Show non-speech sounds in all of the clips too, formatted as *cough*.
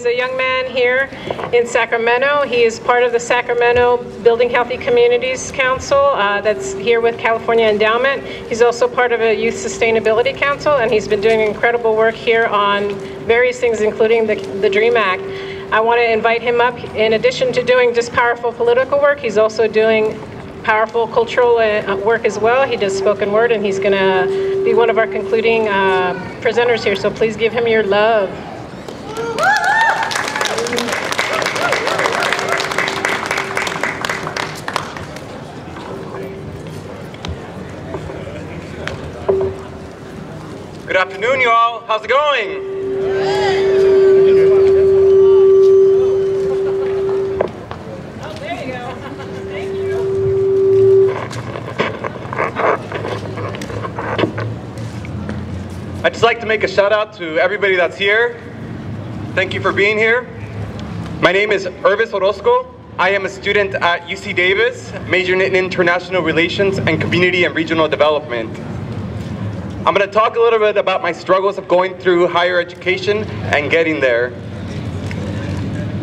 is a young man here in Sacramento. He is part of the Sacramento Building Healthy Communities Council uh, that's here with California Endowment. He's also part of a Youth Sustainability Council, and he's been doing incredible work here on various things, including the, the DREAM Act. I want to invite him up. In addition to doing just powerful political work, he's also doing powerful cultural uh, work as well. He does spoken word, and he's going to be one of our concluding uh, presenters here. So please give him your love. Good afternoon, you all. How's it going? I'd just like to make a shout out to everybody that's here. Thank you for being here. My name is Irvis Orozco. I am a student at UC Davis, majoring in International Relations and Community and Regional Development. I'm going to talk a little bit about my struggles of going through higher education and getting there.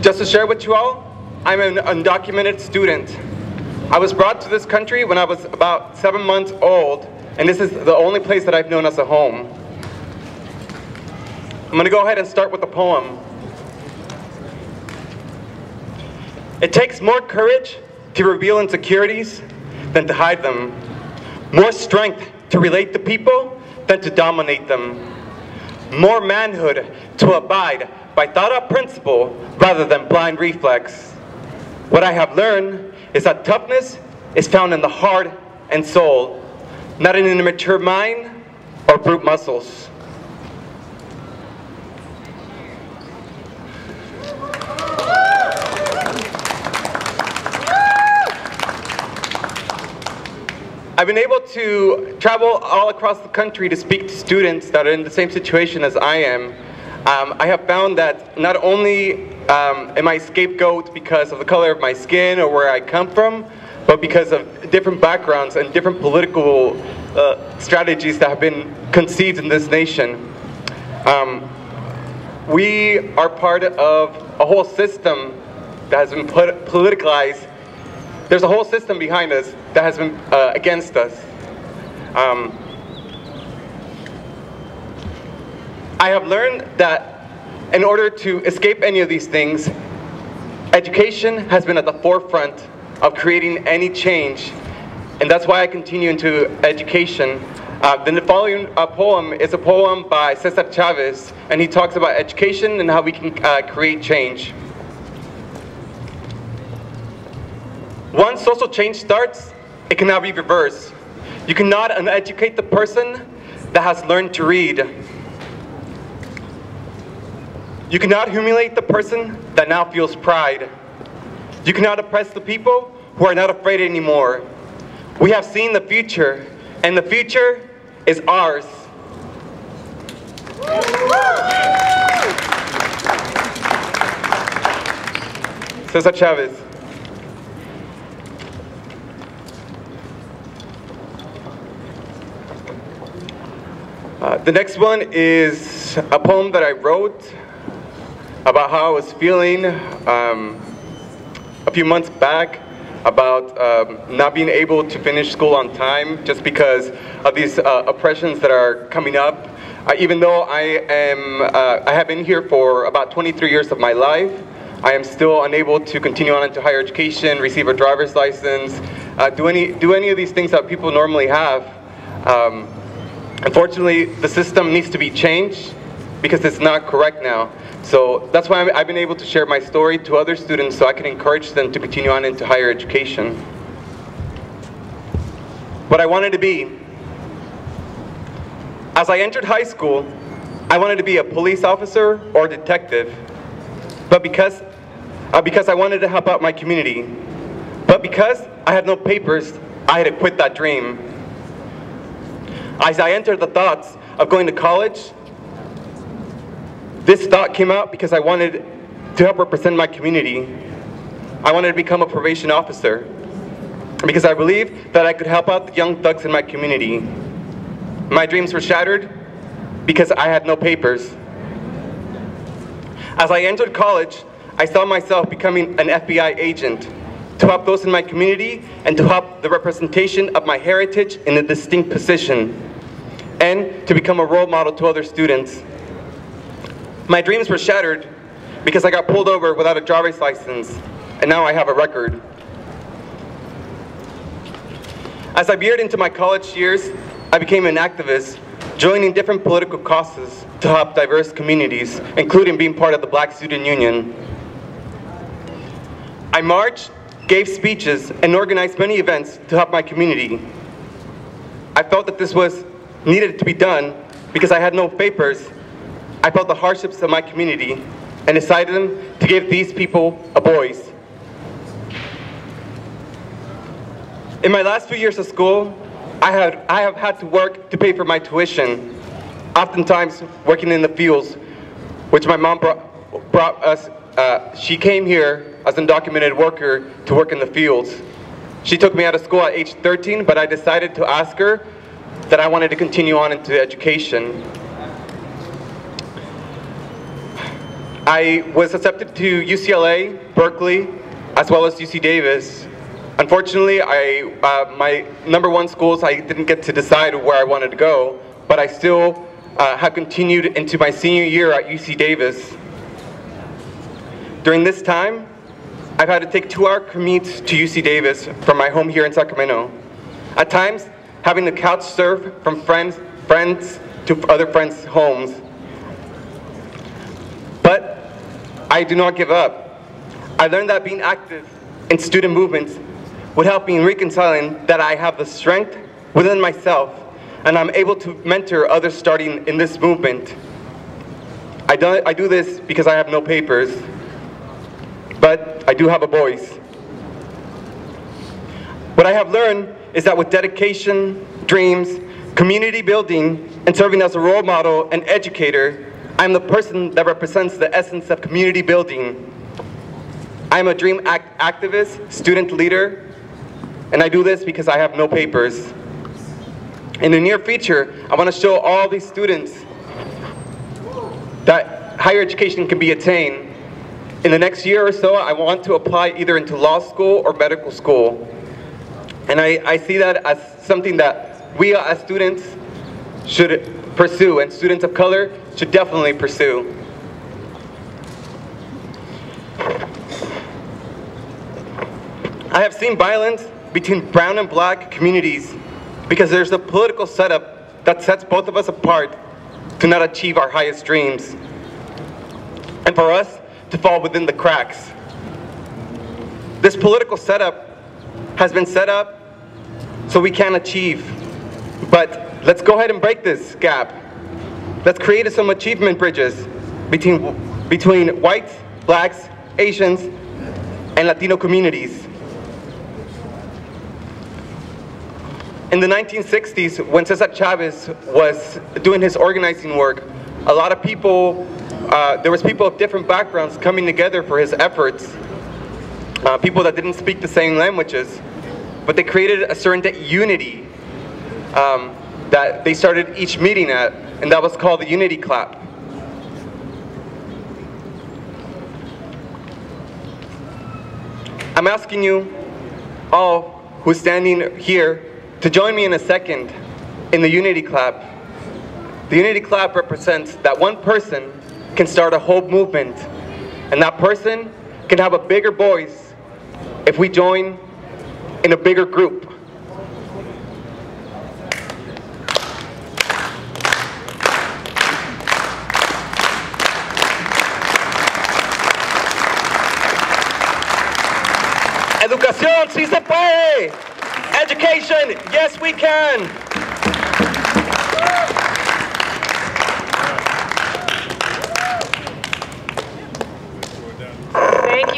Just to share with you all, I'm an undocumented student. I was brought to this country when I was about seven months old, and this is the only place that I've known as a home. I'm going to go ahead and start with a poem. It takes more courage to reveal insecurities than to hide them, more strength to relate to people than to dominate them, more manhood to abide by thought out principle rather than blind reflex. What I have learned is that toughness is found in the heart and soul, not in an immature mind or brute muscles. I've been able to travel all across the country to speak to students that are in the same situation as I am. Um, I have found that not only um, am I scapegoat because of the color of my skin or where I come from, but because of different backgrounds and different political uh, strategies that have been conceived in this nation. Um, we are part of a whole system that has been politicized there's a whole system behind us that has been uh, against us. Um, I have learned that in order to escape any of these things, education has been at the forefront of creating any change, and that's why I continue into education. Uh, the following uh, poem is a poem by Cesar Chavez, and he talks about education and how we can uh, create change. Once social change starts, it cannot be reversed. You cannot uneducate the person that has learned to read. You cannot humiliate the person that now feels pride. You cannot oppress the people who are not afraid anymore. We have seen the future, and the future is ours. Cesar Chavez. The next one is a poem that I wrote about how I was feeling um, a few months back about um, not being able to finish school on time just because of these uh, oppressions that are coming up. Uh, even though I am, uh, I have been here for about 23 years of my life, I am still unable to continue on into higher education, receive a driver's license, uh, do any do any of these things that people normally have. Um, Unfortunately, the system needs to be changed because it's not correct now. So that's why I've been able to share my story to other students so I can encourage them to continue on into higher education. What I wanted to be. As I entered high school, I wanted to be a police officer or detective. But because, uh, because I wanted to help out my community. But because I had no papers, I had to quit that dream. As I entered the thoughts of going to college, this thought came out because I wanted to help represent my community. I wanted to become a probation officer because I believed that I could help out the young thugs in my community. My dreams were shattered because I had no papers. As I entered college, I saw myself becoming an FBI agent to help those in my community and to help the representation of my heritage in a distinct position and to become a role model to other students. My dreams were shattered because I got pulled over without a driver's license and now I have a record. As I veered into my college years, I became an activist, joining different political causes to help diverse communities, including being part of the Black Student Union. I marched, gave speeches, and organized many events to help my community. I felt that this was needed to be done because I had no papers. I felt the hardships of my community and decided to give these people a voice. In my last few years of school, I, had, I have had to work to pay for my tuition, oftentimes working in the fields, which my mom brought, brought us. Uh, she came here as an undocumented worker to work in the fields. She took me out of school at age 13, but I decided to ask her that I wanted to continue on into education. I was accepted to UCLA, Berkeley, as well as UC Davis, Unfortunately, I, uh, my number one schools, I didn't get to decide where I wanted to go, but I still uh, have continued into my senior year at UC Davis. During this time, I've had to take two-hour commutes to UC Davis from my home here in Sacramento. At times, having to couch surf from friends, friends to other friends' homes. But I do not give up. I learned that being active in student movements would help me in reconciling that I have the strength within myself and I'm able to mentor others starting in this movement. I do, I do this because I have no papers, but I do have a voice. What I have learned is that with dedication, dreams, community building, and serving as a role model and educator, I'm the person that represents the essence of community building. I'm a dream act activist, student leader, and I do this because I have no papers. In the near future, I want to show all these students that higher education can be attained. In the next year or so, I want to apply either into law school or medical school. And I, I see that as something that we as students should pursue, and students of color should definitely pursue. I have seen violence between brown and black communities because there's a political setup that sets both of us apart to not achieve our highest dreams and for us to fall within the cracks. This political setup has been set up so we can achieve, but let's go ahead and break this gap. Let's create some achievement bridges between, between whites, blacks, Asians, and Latino communities. In the 1960s, when Cesar Chavez was doing his organizing work, a lot of people, uh, there was people of different backgrounds coming together for his efforts. Uh, people that didn't speak the same languages, but they created a certain unity um, that they started each meeting at, and that was called the Unity Clap. I'm asking you all who's standing here to join me in a second in the Unity Clap. The Unity Clap represents that one person can start a whole movement, and that person can have a bigger voice if we join in a bigger group. Educación, sí se puede. Education, yes we can.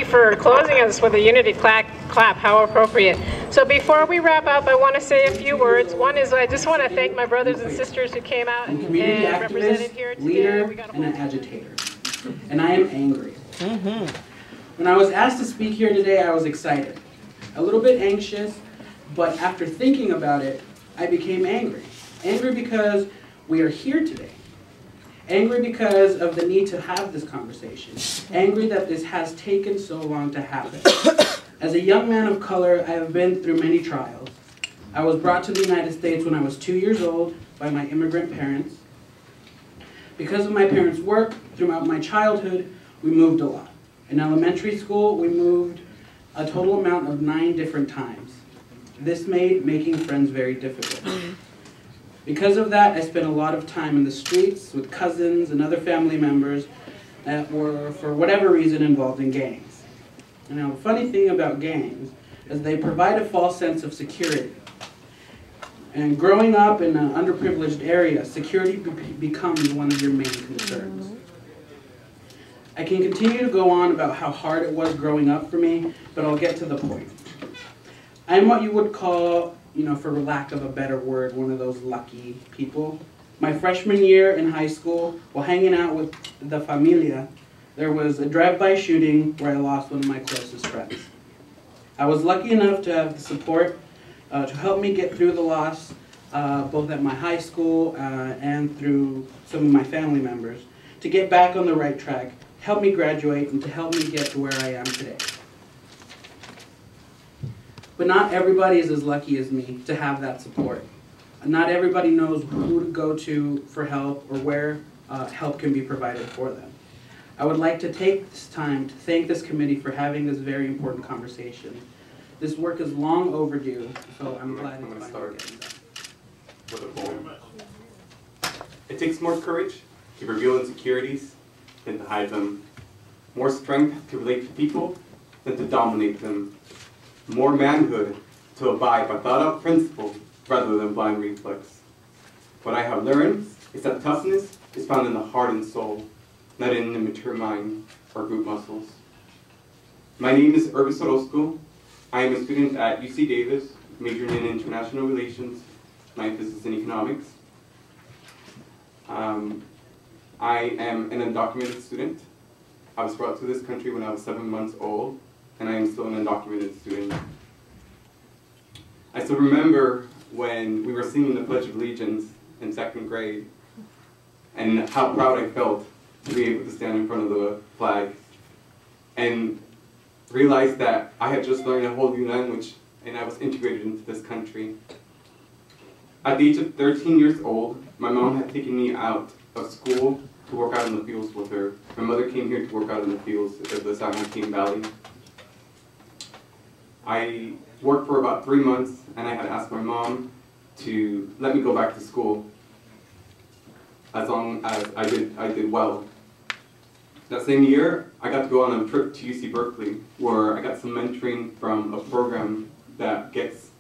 For closing us with a unity clap, clap. How appropriate. So before we wrap up, I want to say a few words. One is I just want to thank my brothers and sisters who came out and, and represented here today. leader, and an agitator. And I am angry. Mm -hmm. When I was asked to speak here today, I was excited. A little bit anxious, but after thinking about it, I became angry. Angry because we are here today. Angry because of the need to have this conversation. Angry that this has taken so long to happen. *coughs* As a young man of color, I have been through many trials. I was brought to the United States when I was two years old by my immigrant parents. Because of my parents' work throughout my childhood, we moved a lot. In elementary school, we moved a total amount of nine different times. This made making friends very difficult. Mm-hmm. Because of that, I spent a lot of time in the streets with cousins and other family members that were, for whatever reason, involved in gangs. Now, the funny thing about gangs is they provide a false sense of security. And growing up in an underprivileged area, security be becomes one of your main concerns. I can continue to go on about how hard it was growing up for me, but I'll get to the point. I'm what you would call you know, for lack of a better word, one of those lucky people. My freshman year in high school, while hanging out with the familia, there was a drive-by shooting where I lost one of my closest friends. I was lucky enough to have the support uh, to help me get through the loss, uh, both at my high school uh, and through some of my family members, to get back on the right track, help me graduate, and to help me get to where I am today. But not everybody is as lucky as me to have that support. Not everybody knows who to go to for help or where uh, help can be provided for them. I would like to take this time to thank this committee for having this very important conversation. This work is long overdue, so I'm glad I'm gonna start. getting done. with a poem. It takes more courage to reveal insecurities than to hide them, more strength to relate to people than to dominate them, more manhood to abide by thought-out principle rather than blind reflex. What I have learned is that toughness is found in the heart and soul, not in the mature mind or group muscles. My name is Irvis Orozco. I am a student at UC Davis, majoring in international relations, my emphasis in economics. Um, I am an undocumented student. I was brought to this country when I was seven months old, and I am still an undocumented student. I still remember when we were singing the Pledge of Allegiance in second grade, and how proud I felt to be able to stand in front of the flag, and realize that I had just learned a whole new language, and I was integrated into this country. At the age of 13 years old, my mom had taken me out of school to work out in the fields with her. My mother came here to work out in the fields of the San Joaquin Valley. I worked for about three months and I had asked my mom to let me go back to school as long as I did, I did well. That same year, I got to go on a trip to UC Berkeley where I got some mentoring from a program that gets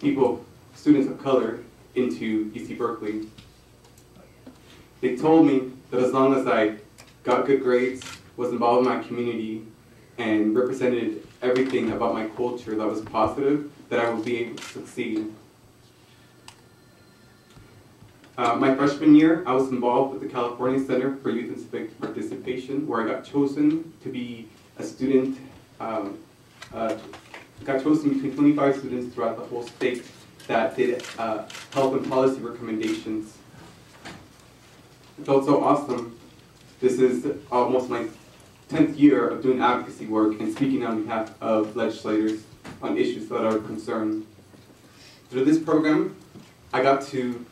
people, students of color, into UC Berkeley. They told me that as long as I got good grades, was involved in my community, and represented everything about my culture that was positive, that I would be able to succeed. Uh, my freshman year, I was involved with the California Center for Youth and Civic Participation, where I got chosen to be a student, um, uh, got chosen between 25 students throughout the whole state that did uh, health and policy recommendations. It felt so awesome. This is almost my 10th year of doing advocacy work and speaking on behalf of legislators on issues that are of concern. Through this program, I got to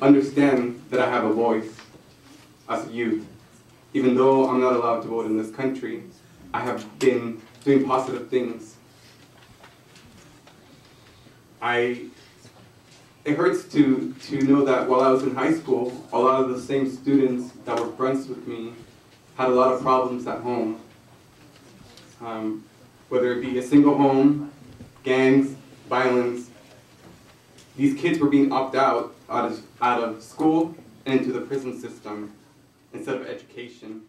understand that I have a voice as a youth. Even though I'm not allowed to vote in this country, I have been doing positive things. I, it hurts to, to know that while I was in high school, a lot of the same students that were friends with me had a lot of problems at home. Um, whether it be a single home, gangs, violence. These kids were being opted out out of, out of school and into the prison system instead of education.